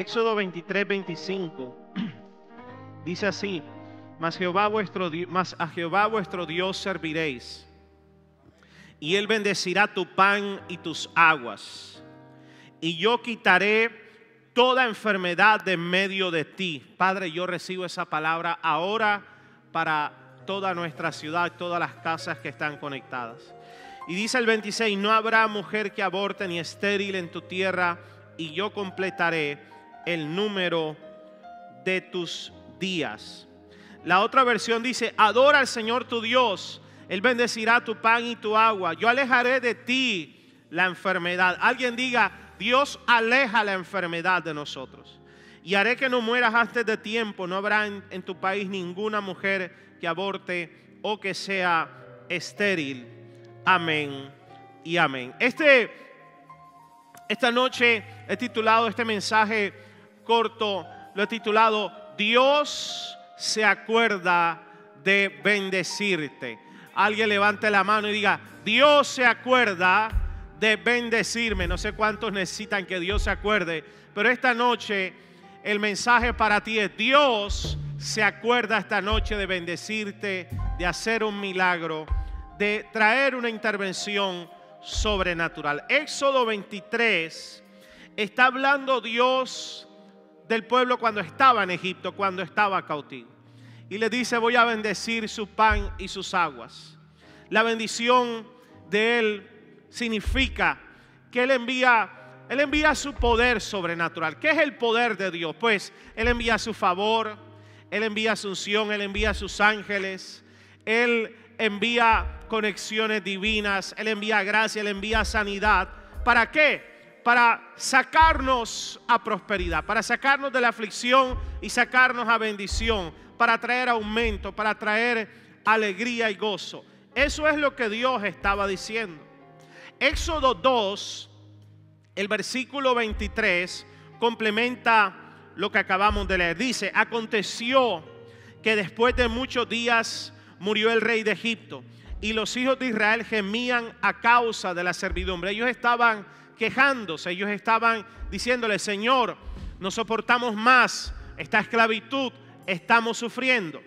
Éxodo 23, 25 dice así, mas, mas a Jehová vuestro Dios serviréis, y él bendecirá tu pan y tus aguas, y yo quitaré toda enfermedad de medio de ti. Padre, yo recibo esa palabra ahora para toda nuestra ciudad, todas las casas que están conectadas. Y dice el 26, no habrá mujer que aborte ni estéril en tu tierra, y yo completaré el número de tus días. La otra versión dice, adora al Señor tu Dios, Él bendecirá tu pan y tu agua, yo alejaré de ti la enfermedad. Alguien diga, Dios aleja la enfermedad de nosotros. Y haré que no mueras antes de tiempo, no habrá en, tu país ninguna mujer que aborte o que sea estéril. Amén y amén. Este, esta noche he titulado este mensaje corto, lo he titulado Dios se acuerda de bendecirte. Alguien levante la mano y diga, Dios se acuerda de bendecirme. No sé cuántos necesitan que Dios se acuerde, pero esta noche el mensaje para ti es, Dios se acuerda esta noche de bendecirte, de hacer un milagro, de traer una intervención sobrenatural. Éxodo 23 está hablando Dios del pueblo cuando estaba en Egipto, cuando estaba cautivo. Y le dice, voy a bendecir su pan y sus aguas. La bendición de Él significa que Él envía, Él envía su poder sobrenatural. ¿Qué es el poder de Dios? Pues Él envía su favor, Él envía su unción, Él envía sus ángeles, Él envía conexiones divinas, Él envía gracia, Él envía sanidad. ¿Para qué? Para sacarnos a prosperidad, para sacarnos de la aflicción y sacarnos a bendición, para traer aumento, para traer alegría y gozo. Eso es lo que Dios estaba diciendo. Éxodo 2, el versículo 23, complementa lo que acabamos de leer. Dice, aconteció que después de muchos días murió el rey de Egipto y los hijos de Israel gemían a causa de la servidumbre. Ellos estaban quejándose, ellos estaban diciéndole, Señor, no soportamos más esta esclavitud, estamos sufriendo.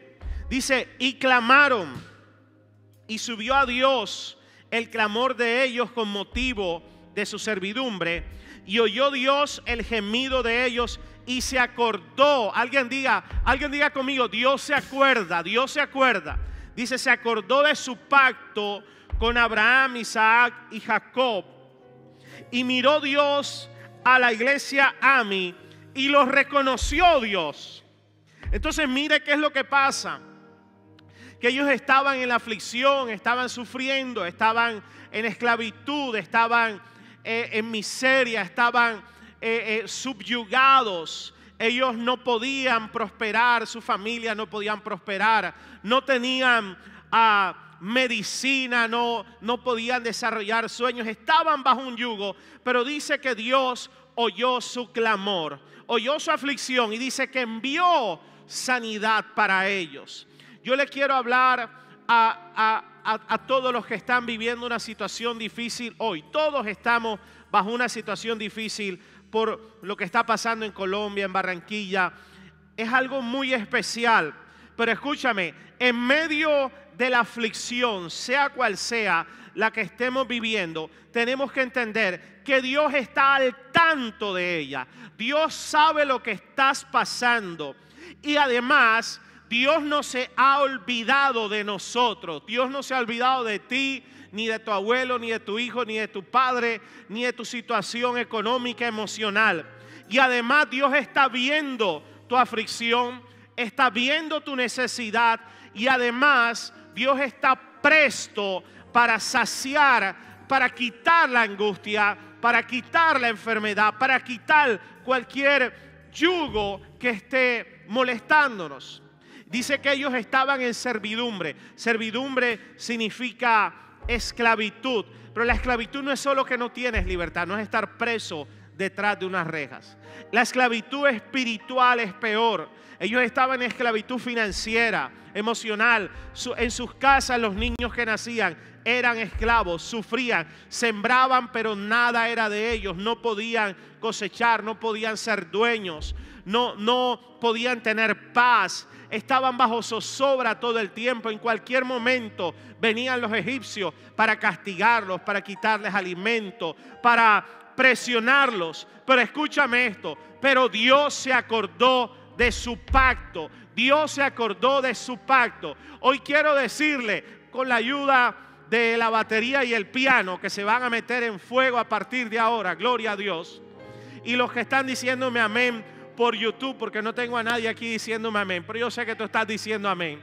Dice, y clamaron, y subió a Dios el clamor de ellos con motivo de su servidumbre, y oyó Dios el gemido de ellos y se acordó. Alguien diga, alguien diga conmigo, Dios se acuerda, Dios se acuerda. Dice, se acordó de su pacto con Abraham, Isaac y Jacob. Y miró Dios a la iglesia Ami y los reconoció Dios. Entonces mire qué es lo que pasa. Que ellos estaban en la aflicción, estaban sufriendo, estaban en esclavitud, estaban eh, en miseria, estaban eh, eh, subyugados. Ellos no podían prosperar, su familia no podían prosperar, no tenían ah, medicina, no, no podían desarrollar sueños, estaban bajo un yugo, pero dice que Dios oyó su clamor, oyó su aflicción y dice que envió sanidad para ellos. Yo le quiero hablar a, a, a, todos los que están viviendo una situación difícil hoy. Todos estamos bajo una situación difícil por lo que está pasando en Colombia, en Barranquilla. Es algo muy especial. Pero escúchame, en medio de la aflicción, sea cual sea la que estemos viviendo, tenemos que entender que Dios está al tanto de ella. Dios sabe lo que estás pasando. Y además, Dios no se ha olvidado de nosotros. Dios no se ha olvidado de ti, ni de tu abuelo, ni de tu hijo, ni de tu padre, ni de tu situación económica, emocional. Y además Dios está viendo tu aflicción, está viendo tu necesidad y además Dios está presto para saciar, para quitar la angustia, para quitar la enfermedad, para quitar cualquier yugo que esté molestándonos. Dice que ellos estaban en servidumbre. Servidumbre significa esclavitud. Pero la esclavitud no es solo que no tienes libertad, no es estar preso detrás de unas rejas. La esclavitud espiritual es peor. Ellos estaban en esclavitud financiera, emocional. en sus casas los niños que nacían eran esclavos, sufrían, sembraban, pero nada era de ellos. No podían cosechar, no podían ser dueños, no, no podían tener paz. Estaban bajo zozobra todo el tiempo. En cualquier momento venían los egipcios para castigarlos, para quitarles alimento, para presionarlos. Pero escúchame esto, pero Dios se acordó de su pacto. Dios se acordó de su pacto. Hoy quiero decirle, con la ayuda de la batería y el piano que se van a meter en fuego a partir de ahora, gloria a Dios. Y los que están diciéndome amén por YouTube, porque no tengo a nadie aquí diciéndome amén, pero yo sé que tú estás diciendo amén.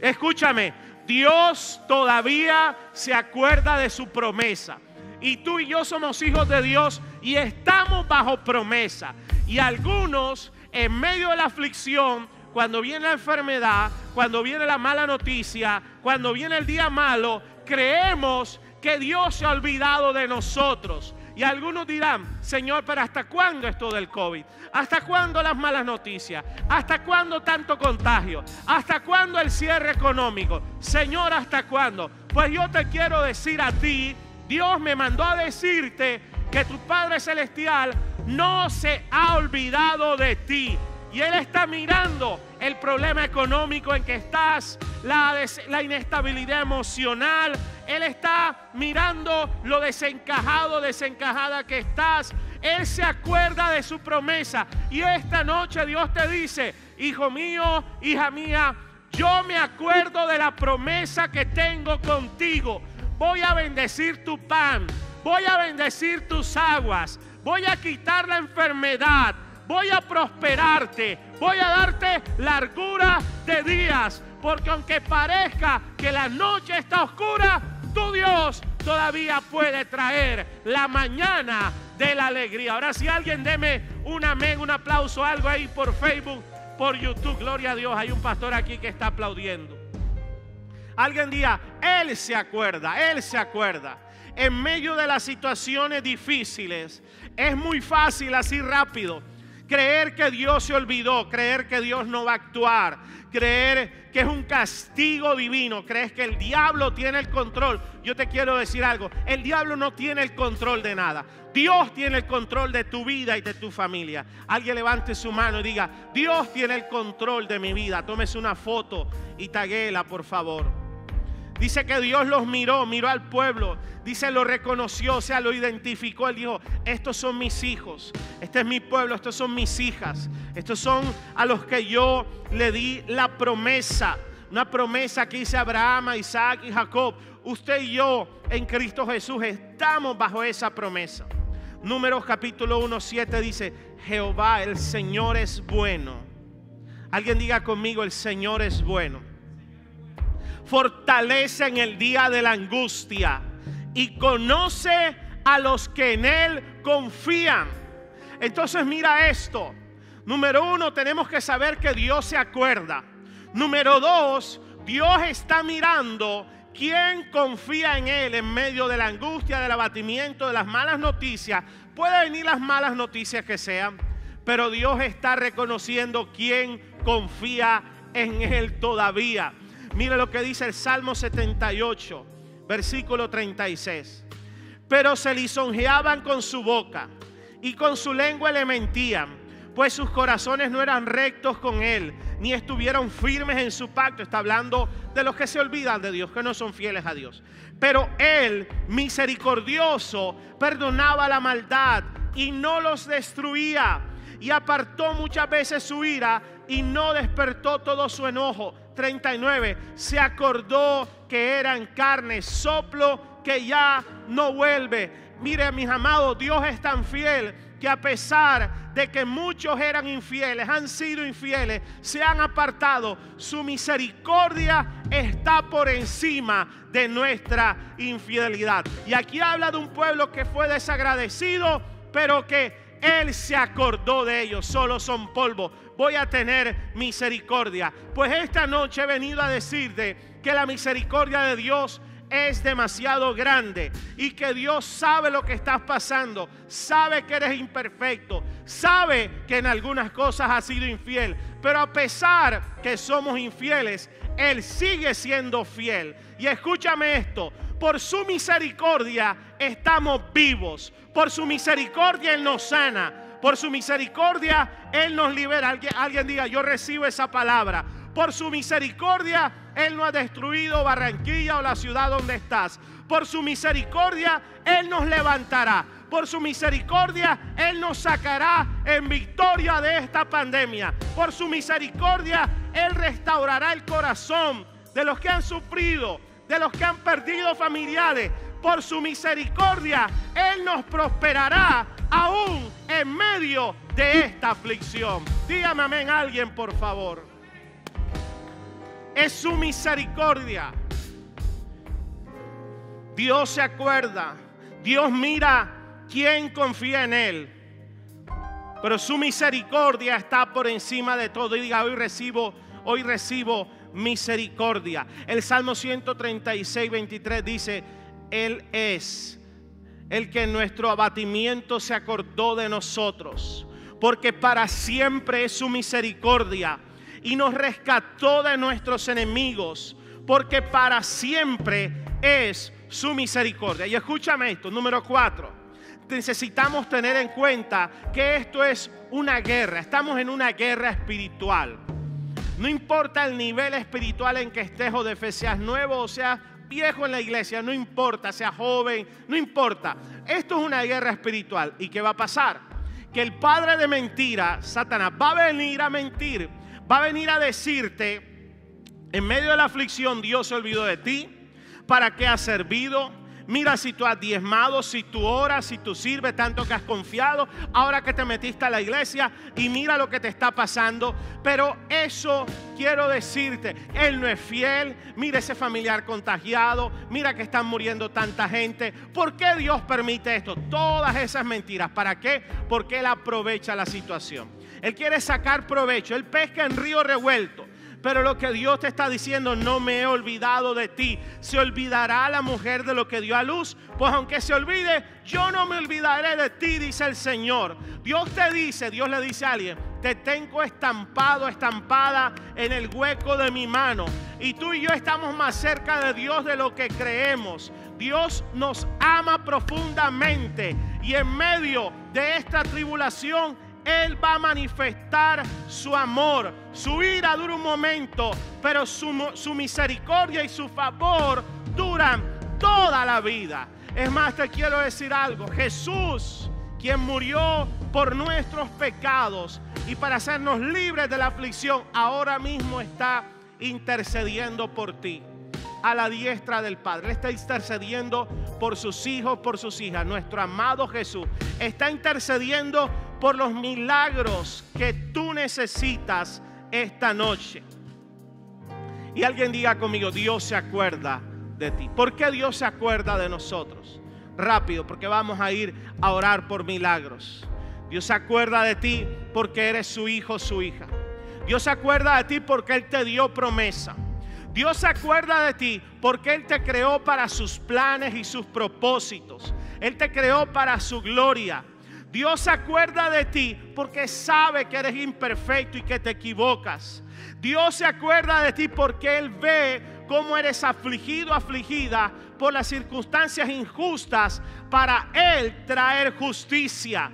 Escúchame, Dios todavía se acuerda de su promesa. Y tú y yo somos hijos de Dios y estamos bajo promesa. Y algunos en medio de la aflicción, cuando viene la enfermedad, cuando viene la mala noticia, cuando viene el día malo, creemos que Dios se ha olvidado de nosotros. Y algunos dirán, Señor, pero ¿hasta cuándo esto del COVID? ¿Hasta cuándo las malas noticias? ¿Hasta cuándo tanto contagio? ¿Hasta cuándo el cierre económico? Señor, ¿hasta cuándo? Pues yo te quiero decir a ti, Dios me mandó a decirte que tu Padre Celestial no se ha olvidado de ti. Y Él está mirando el problema económico en que estás, la, inestabilidad emocional. Él está mirando lo desencajado, desencajada que estás. Él se acuerda de su promesa. Y esta noche Dios te dice, hijo mío, hija mía, yo me acuerdo de la promesa que tengo contigo. Voy a bendecir tu pan, voy a bendecir tus aguas, voy a quitar la enfermedad. Voy a prosperarte, voy a darte largura de días, porque aunque parezca que la noche está oscura, tu Dios todavía puede traer la mañana de la alegría. Ahora si alguien deme un amén, un aplauso, algo ahí por Facebook, por YouTube, gloria a Dios, hay un pastor aquí que está aplaudiendo. Alguien diga, Él se acuerda, Él se acuerda. En medio de las situaciones difíciles, es muy fácil así rápido Creer que Dios se olvidó, creer que Dios no va a actuar, creer que es un castigo divino, crees que el diablo tiene el control. Yo te quiero decir algo, el diablo no tiene el control de nada. Dios tiene el control de tu vida y de tu familia. Alguien levante su mano y diga, Dios tiene el control de mi vida. Tómese una foto y taguela, por favor. Dice que Dios los miró, miró al pueblo. Dice, lo reconoció, o sea, lo identificó. Él dijo, estos son mis hijos, este es mi pueblo, estos son mis hijas. Estos son a los que yo le di la promesa. Una promesa que hice Abraham, Isaac y Jacob. Usted y yo en Cristo Jesús estamos bajo esa promesa. Números capítulo 1, 7 dice, Jehová el Señor es bueno. Alguien diga conmigo, el Señor es bueno fortalece en el día de la angustia y conoce a los que en Él confían. Entonces mira esto. Número uno, tenemos que saber que Dios se acuerda. Número dos, Dios está mirando quién confía en Él en medio de la angustia, del abatimiento, de las malas noticias. Puede venir las malas noticias que sean, pero Dios está reconociendo quién confía en Él todavía. Mira lo que dice el Salmo 78, versículo 36. Pero se lisonjeaban con su boca y con su lengua le mentían, pues sus corazones no eran rectos con él, ni estuvieron firmes en su pacto. Está hablando de los que se olvidan de Dios, que no son fieles a Dios. Pero él, misericordioso, perdonaba la maldad y no los destruía. Y apartó muchas veces su ira y no despertó todo su enojo 39, se acordó que eran carne, soplo que ya no vuelve. Mire, mis amados, Dios es tan fiel que a pesar de que muchos eran infieles, han sido infieles, se han apartado, su misericordia está por encima de nuestra infidelidad. Y aquí habla de un pueblo que fue desagradecido, pero que Él se acordó de ellos, solo son polvo voy a tener misericordia. Pues esta noche he venido a decirte que la misericordia de Dios es demasiado grande y que Dios sabe lo que estás pasando, sabe que eres imperfecto, sabe que en algunas cosas has sido infiel, pero a pesar que somos infieles, Él sigue siendo fiel. Y escúchame esto, por su misericordia estamos vivos, por su misericordia Él nos sana, por su misericordia Él nos libera. Alguien, diga, yo recibo esa palabra. Por su misericordia Él no ha destruido Barranquilla o la ciudad donde estás. Por su misericordia Él nos levantará. Por su misericordia Él nos sacará en victoria de esta pandemia. Por su misericordia Él restaurará el corazón de los que han sufrido, de los que han perdido familiares. Por su misericordia Él nos prosperará aún en medio de esta aflicción. Dígame amén alguien, por favor. Es su misericordia. Dios se acuerda. Dios mira quién confía en Él. Pero su misericordia está por encima de todo. Y diga, hoy recibo, hoy recibo misericordia. El Salmo 136, 23 dice, Él es el que en nuestro abatimiento se acordó de nosotros. Porque para siempre es su misericordia. Y nos rescató de nuestros enemigos. Porque para siempre es su misericordia. Y escúchame esto, número cuatro necesitamos tener en cuenta que esto es una guerra, estamos en una guerra espiritual. No importa el nivel espiritual en que estés o de fe, seas nuevo o seas viejo en la iglesia, no importa, sea joven, no importa. Esto es una guerra espiritual. ¿Y qué va a pasar? Que el padre de mentira, Satanás, va a venir a mentir, va a venir a decirte, en medio de la aflicción Dios se olvidó de ti, ¿para qué has servido? Mira si tú has diezmado, si tú oras, si tú sirves tanto que has confiado, ahora que te metiste a la iglesia y mira lo que te está pasando. Pero eso quiero decirte, Él no es fiel. Mira ese familiar contagiado, mira que están muriendo tanta gente. ¿Por qué Dios permite esto? Todas esas mentiras. ¿Para qué? Porque Él aprovecha la situación. Él quiere sacar provecho. Él pesca en río revuelto. Pero lo que Dios te está diciendo, no me he olvidado de ti. ¿Se olvidará la mujer de lo que dio a luz? Pues aunque se olvide, yo no me olvidaré de ti, dice el Señor. Dios te dice, Dios le dice a alguien, te tengo estampado, estampada en el hueco de mi mano. Y tú y yo estamos más cerca de Dios de lo que creemos. Dios nos ama profundamente y en medio de esta tribulación él va a manifestar su amor. Su ira dura un momento, pero su, misericordia y su favor duran toda la vida. Es más, te quiero decir algo. Jesús, quien murió por nuestros pecados y para hacernos libres de la aflicción, ahora mismo está intercediendo por ti a la diestra del Padre. Está intercediendo por sus hijos, por sus hijas. Nuestro amado Jesús está intercediendo por los milagros que tú necesitas esta noche. Y alguien diga conmigo, Dios se acuerda de ti. ¿Por qué Dios se acuerda de nosotros? Rápido, porque vamos a ir a orar por milagros. Dios se acuerda de ti porque eres su hijo, su hija. Dios se acuerda de ti porque Él te dio promesa. Dios se acuerda de ti porque Él te creó para sus planes y sus propósitos. Él te creó para su gloria. Dios se acuerda de ti porque sabe que eres imperfecto y que te equivocas. Dios se acuerda de ti porque Él ve cómo eres afligido, afligida por las circunstancias injustas para Él traer justicia.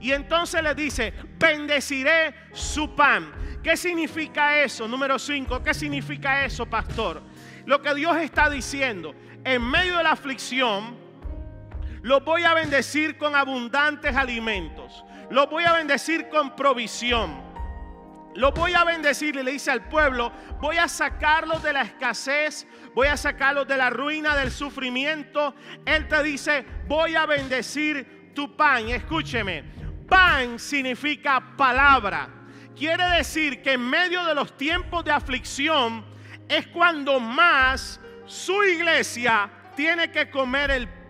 Y entonces le dice, bendeciré su pan. ¿Qué significa eso? Número 5, ¿qué significa eso, pastor? Lo que Dios está diciendo, en medio de la aflicción, los voy a bendecir con abundantes alimentos. Los voy a bendecir con provisión. Los voy a bendecir, y le dice al pueblo, voy a sacarlos de la escasez, voy a sacarlos de la ruina, del sufrimiento. Él te dice, voy a bendecir tu pan. Escúcheme, pan significa palabra. Quiere decir que en medio de los tiempos de aflicción es cuando más su iglesia tiene que comer el pan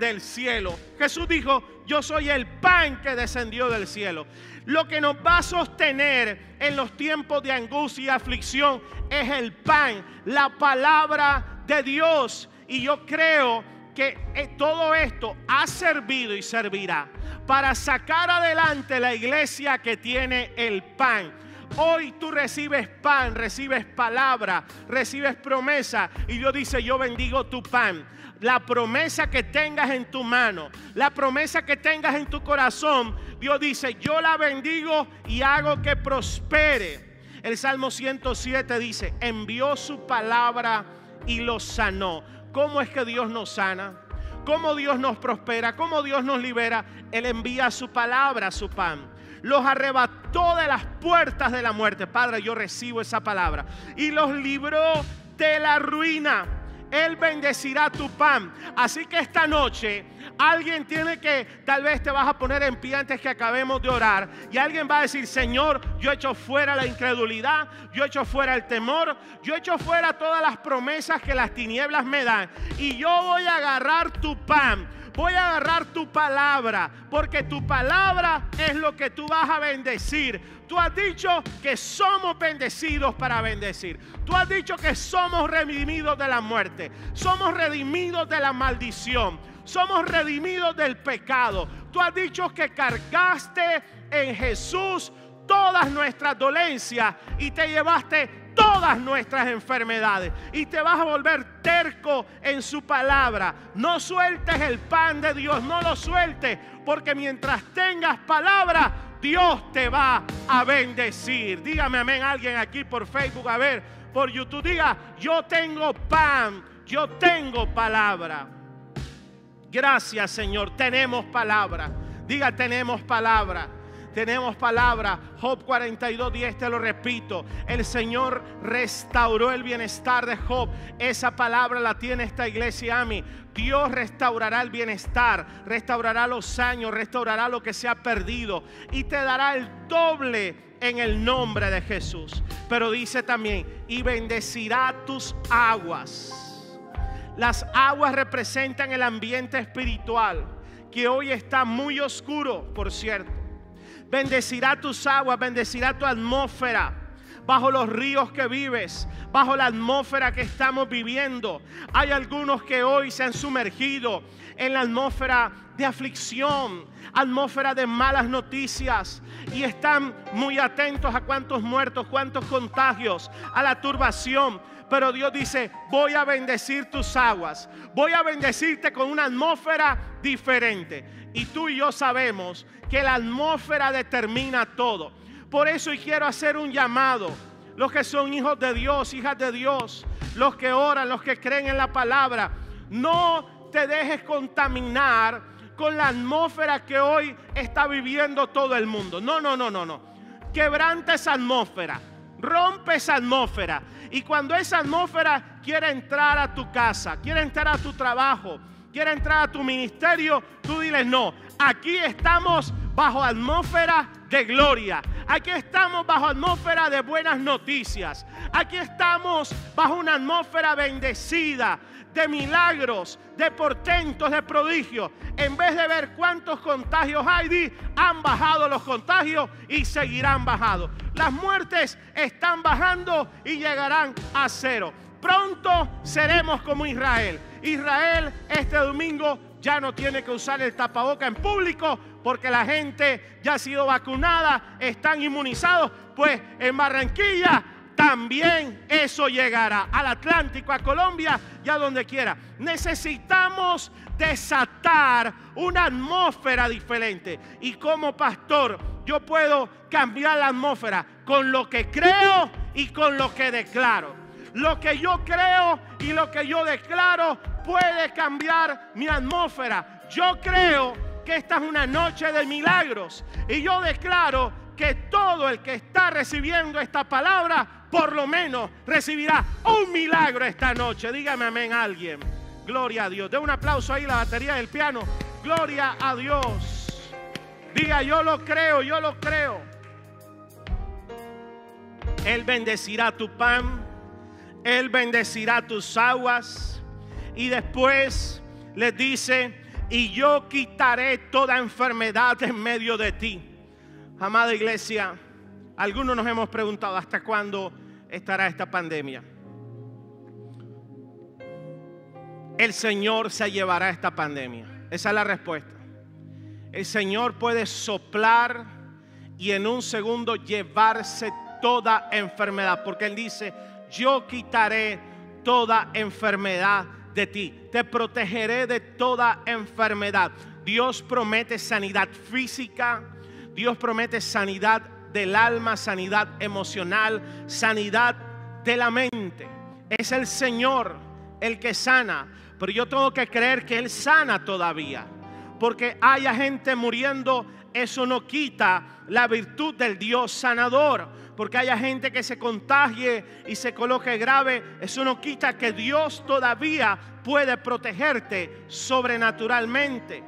del cielo. Jesús dijo, yo soy el pan que descendió del cielo. Lo que nos va a sostener en los tiempos de angustia y aflicción es el pan, la palabra de Dios. Y yo creo que eh, todo esto ha servido y servirá para sacar adelante la iglesia que tiene el pan. Hoy tú recibes pan, recibes palabra, recibes promesa y Dios dice, yo bendigo tu pan. La promesa que tengas en tu mano, la promesa que tengas en tu corazón, Dios dice, yo la bendigo y hago que prospere. El Salmo 107 dice, envió su palabra y lo sanó. ¿Cómo es que Dios nos sana? ¿Cómo Dios nos prospera? ¿Cómo Dios nos libera? Él envía su palabra, su pan. Los arrebató de las puertas de la muerte. Padre, yo recibo esa palabra. Y los libró de la ruina. Él bendecirá tu pan. Así que esta noche alguien tiene que, tal vez te vas a poner en pie antes que acabemos de orar. Y alguien va a decir, Señor, yo echo fuera la incredulidad, yo echo fuera el temor, yo echo fuera todas las promesas que las tinieblas me dan. Y yo voy a agarrar tu pan voy a agarrar tu palabra, porque tu palabra es lo que tú vas a bendecir. Tú has dicho que somos bendecidos para bendecir. Tú has dicho que somos redimidos de la muerte. Somos redimidos de la maldición. Somos redimidos del pecado. Tú has dicho que cargaste en Jesús todas nuestras dolencias y te llevaste todas nuestras enfermedades y te vas a volver terco en su palabra. No sueltes el pan de Dios, no lo sueltes, porque mientras tengas palabra, Dios te va a bendecir. Dígame amén alguien aquí por Facebook, a ver, por YouTube, diga, yo tengo pan, yo tengo palabra. Gracias Señor, tenemos palabra. Diga, tenemos palabra. Tenemos palabra. Job 42, 10, te lo repito. El Señor restauró el bienestar de Job. Esa palabra la tiene esta iglesia a mí. Dios restaurará el bienestar, restaurará los años, restaurará lo que se ha perdido y te dará el doble en el nombre de Jesús. Pero dice también, y bendecirá tus aguas. Las aguas representan el ambiente espiritual, que hoy está muy oscuro, por cierto. Bendecirá tus aguas, bendecirá tu atmósfera bajo los ríos que vives, bajo la atmósfera que estamos viviendo. Hay algunos que hoy se han sumergido en la atmósfera de aflicción, atmósfera de malas noticias y están muy atentos a cuántos muertos, cuántos contagios, a la turbación. Pero Dios dice, voy a bendecir tus aguas, voy a bendecirte con una atmósfera diferente. Y tú y yo sabemos que la atmósfera determina todo. Por eso quiero hacer un llamado. Los que son hijos de Dios, hijas de Dios, los que oran, los que creen en la palabra, no te dejes contaminar con la atmósfera que hoy está viviendo todo el mundo. No, no, no, no, no. Quebranta esa atmósfera, rompe esa atmósfera. Y cuando esa atmósfera quiere entrar a tu casa, quiere entrar a tu trabajo, quiere entrar a tu ministerio, tú diles no. Aquí estamos bajo atmósfera de gloria. Aquí estamos bajo atmósfera de buenas noticias. Aquí estamos bajo una atmósfera bendecida de milagros, de portentos, de prodigios. En vez de ver cuántos contagios hay, han bajado los contagios y seguirán bajando. Las muertes están bajando y llegarán a cero. Pronto seremos como Israel. Israel este domingo ya no tiene que usar el tapaboca en público porque la gente ya ha sido vacunada, están inmunizados. Pues en Barranquilla también eso llegará al Atlántico, a Colombia y a donde quiera. Necesitamos desatar una atmósfera diferente. Y como pastor, yo puedo cambiar la atmósfera con lo que creo y con lo que declaro. Lo que yo creo y lo que yo declaro puede cambiar mi atmósfera. Yo creo que esta es una noche de milagros y yo declaro que todo el que está recibiendo esta palabra, por lo menos recibirá un milagro esta noche. Dígame amén alguien. Gloria a Dios. De un aplauso ahí la batería del piano. Gloria a Dios. Diga, yo lo creo, yo lo creo. Él bendecirá tu pan él bendecirá tus aguas. Y después les dice, y yo quitaré toda enfermedad en medio de ti. Amada iglesia, algunos nos hemos preguntado hasta cuándo estará esta pandemia. el Señor se llevará esta pandemia. Esa es la respuesta. El Señor puede soplar y en un segundo llevarse toda enfermedad, porque Él dice, yo quitaré toda enfermedad de ti, te protegeré de toda enfermedad. Dios promete sanidad física, Dios promete sanidad del alma, sanidad emocional, sanidad de la mente. Es el Señor el que sana, pero yo tengo que creer que Él sana todavía, porque haya gente muriendo, eso no quita la virtud del Dios sanador porque haya gente que se contagie y se coloque grave, eso no quita que Dios todavía puede protegerte sobrenaturalmente.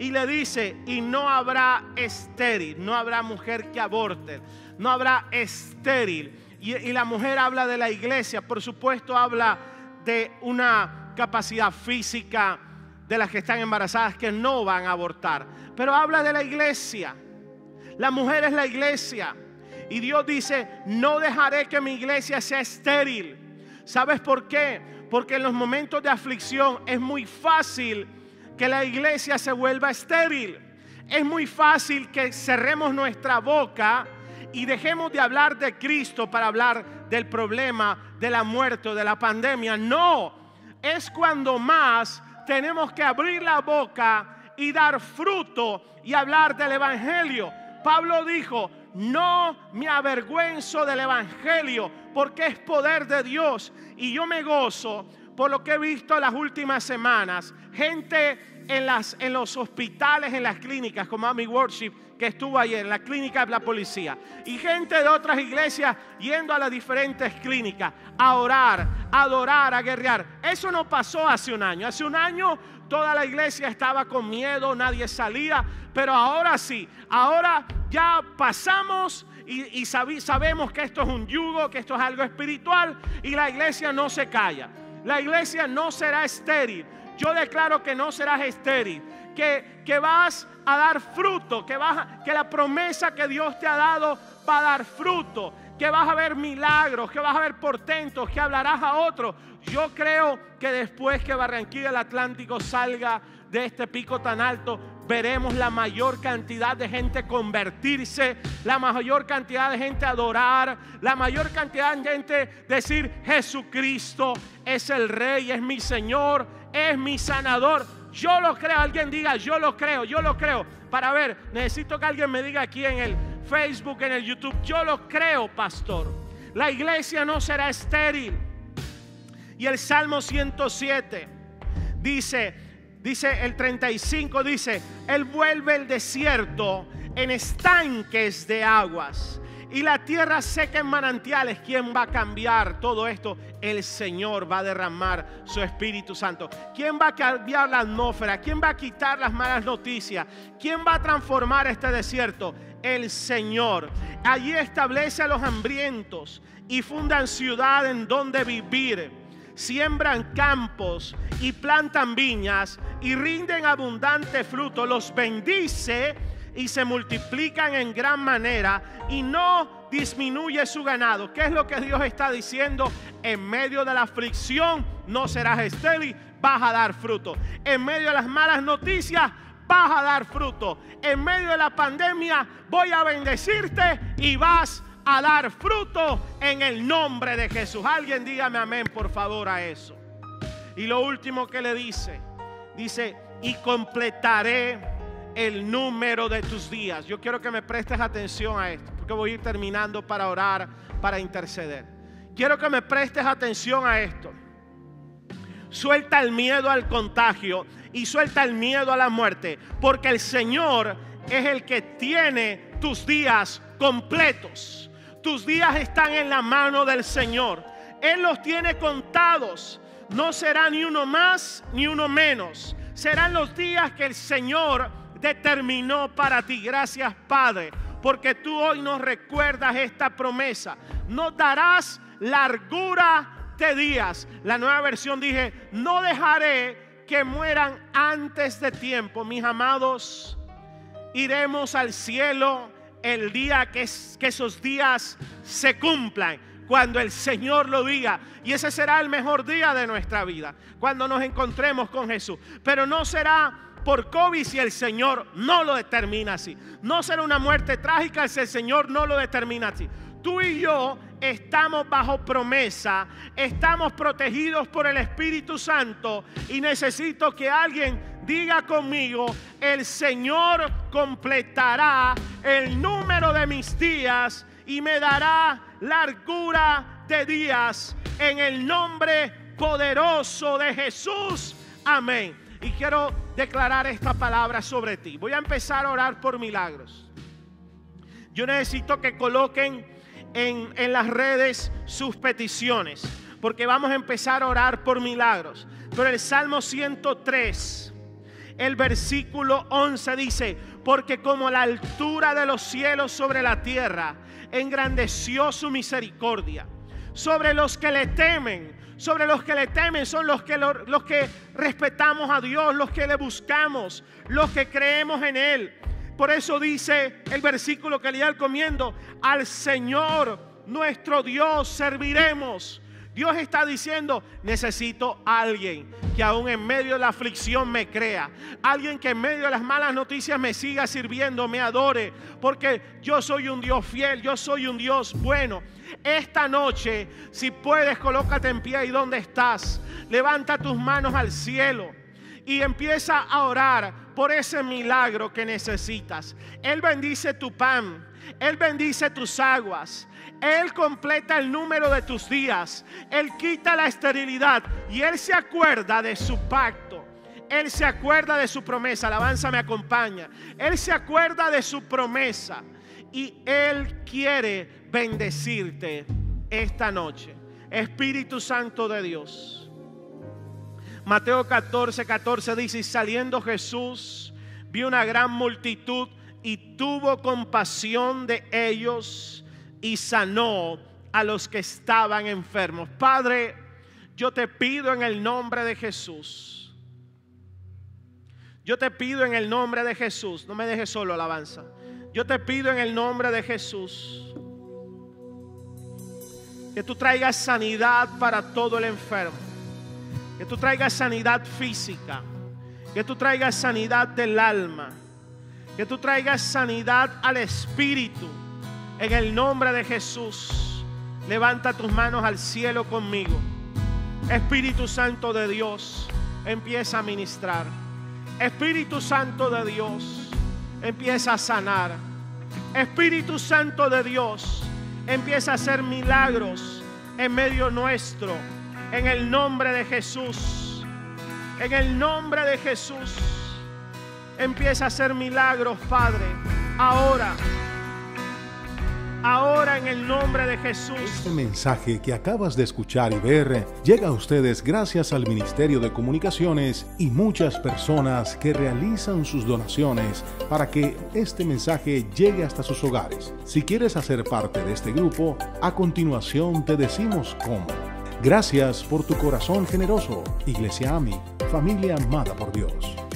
Y le dice, y no habrá estéril, no habrá mujer que aborte, no habrá estéril. Y, y la mujer habla de la iglesia, por supuesto habla de una capacidad física de las que están embarazadas que no van a abortar, pero habla de la iglesia. La mujer es la iglesia. Y Dios dice, no dejaré que mi iglesia sea estéril. ¿Sabes por qué? Porque en los momentos de aflicción es muy fácil que la iglesia se vuelva estéril. Es muy fácil que cerremos nuestra boca y dejemos de hablar de Cristo para hablar del problema de la muerte de la pandemia. No, es cuando más tenemos que abrir la boca y dar fruto y hablar del Evangelio. Pablo dijo, no me avergüenzo del Evangelio porque es poder de Dios y yo me gozo por lo que he visto las últimas semanas. Gente en, los hospitales, en las clínicas, como Ami Worship, que estuvo ayer, en la clínica de la policía. Y gente de otras iglesias yendo a las diferentes clínicas a orar, a adorar, a guerrear. Eso no pasó hace un año. Hace un año toda la iglesia estaba con miedo, nadie salía. Pero ahora sí, ahora ya pasamos y, sabemos que esto es un yugo, que esto es algo espiritual y la iglesia no se calla. La iglesia no será estéril. Yo declaro que no serás estéril, que, que vas a dar fruto, que, vas, que la promesa que Dios te ha dado va a dar fruto, que vas a ver milagros, que vas a ver portentos, que hablarás a otros. Yo creo que después que Barranquilla el Atlántico salga de este pico tan alto, veremos la mayor cantidad de gente convertirse, la mayor cantidad de gente adorar, la mayor cantidad de gente decir Jesucristo es el Rey, es mi Señor, es mi sanador. Yo lo creo, alguien diga, yo lo creo, yo lo creo. Para ver, necesito que alguien me diga aquí en el Facebook, en el YouTube, yo lo creo, pastor. La iglesia no será estéril. Y el Salmo 107 dice, Dice el 35, dice, Él vuelve el desierto en estanques de aguas y la tierra seca en manantiales. ¿Quién va a cambiar todo esto? El Señor va a derramar su Espíritu Santo. ¿Quién va a cambiar la atmósfera? ¿Quién va a quitar las malas noticias? ¿Quién va a transformar este desierto? El Señor. Allí establece a los hambrientos y fundan ciudad en donde vivir siembran campos y plantan viñas y rinden abundante fruto, los bendice y se multiplican en gran manera y no disminuye su ganado. ¿Qué es lo que Dios está diciendo? En medio de la aflicción no serás estéril, vas a dar fruto. En medio de las malas noticias vas a dar fruto. En medio de la pandemia voy a bendecirte y vas a dar fruto en el nombre de Jesús. Alguien dígame amén, por favor, a eso. Y lo último que le dice, dice, y completaré el número de tus días. Yo quiero que me prestes atención a esto, porque voy a ir terminando para orar, para interceder. Quiero que me prestes atención a esto. Suelta el miedo al contagio y suelta el miedo a la muerte, porque el Señor es el que tiene tus días completos. Tus días están en la mano del Señor. Él los tiene contados. No será ni uno más ni uno menos. Serán los días que el Señor determinó para ti. Gracias Padre, porque tú hoy nos recuerdas esta promesa. No darás largura de días. La nueva versión dije, no dejaré que mueran antes de tiempo. Mis amados, iremos al cielo el día que, esos días se cumplan. cuando el Señor lo diga. Y ese será el mejor día de nuestra vida, cuando nos encontremos con Jesús. Pero no será por COVID si el Señor no lo determina así. No será una muerte trágica si el Señor no lo determina así. Tú y yo estamos bajo promesa, estamos protegidos por el Espíritu Santo y necesito que alguien diga conmigo, el Señor completará el número de mis días y me dará largura de días en el nombre poderoso de Jesús. Amén. Y quiero declarar esta palabra sobre ti. Voy a empezar a orar por milagros. Yo necesito que coloquen en, en las redes sus peticiones, porque vamos a empezar a orar por milagros. Pero el Salmo 103, el versículo 11 dice, porque como la altura de los cielos sobre la tierra, engrandeció su misericordia sobre los que le temen. Sobre los que le temen son los que, los que respetamos a Dios, los que le buscamos, los que creemos en Él. Por eso dice el versículo que leí al comiendo, al Señor nuestro Dios serviremos. Dios está diciendo, necesito alguien que aún en medio de la aflicción me crea. Alguien que en medio de las malas noticias me siga sirviendo, me adore. Porque yo soy un Dios fiel, yo soy un Dios bueno. Esta noche, si puedes, colócate en pie y donde estás. Levanta tus manos al cielo y empieza a orar por ese milagro que necesitas. Él bendice tu pan, Él bendice tus aguas, Él completa el número de tus días, Él quita la esterilidad y Él se acuerda de su pacto. Él se acuerda de su promesa, alabanza me acompaña. Él se acuerda de su promesa y Él quiere bendecirte esta noche. Espíritu Santo de Dios. Mateo 14, 14 dice, y saliendo Jesús, vio una gran multitud y tuvo compasión de ellos y sanó a los que estaban enfermos. Padre, yo te pido en el nombre de Jesús. Yo te pido en el nombre de Jesús, no me dejes solo alabanza. Yo te pido en el nombre de Jesús que tú traigas sanidad para todo el enfermo que tú traigas sanidad física, que tú traigas sanidad del alma, que tú traigas sanidad al espíritu. En el nombre de Jesús, levanta tus manos al cielo conmigo. Espíritu Santo de Dios, empieza a ministrar. Espíritu Santo de Dios, empieza a sanar. Espíritu Santo de Dios, empieza a hacer milagros en medio nuestro en el nombre de Jesús. En el nombre de Jesús. Empieza a hacer milagros, Padre. Ahora. Ahora en el nombre de Jesús. Este mensaje que acabas de escuchar y ver llega a ustedes gracias al Ministerio de Comunicaciones y muchas personas que realizan sus donaciones para que este mensaje llegue hasta sus hogares. Si quieres hacer parte de este grupo, a continuación te decimos cómo. Gracias por tu corazón generoso, Iglesia AMI, familia amada por Dios.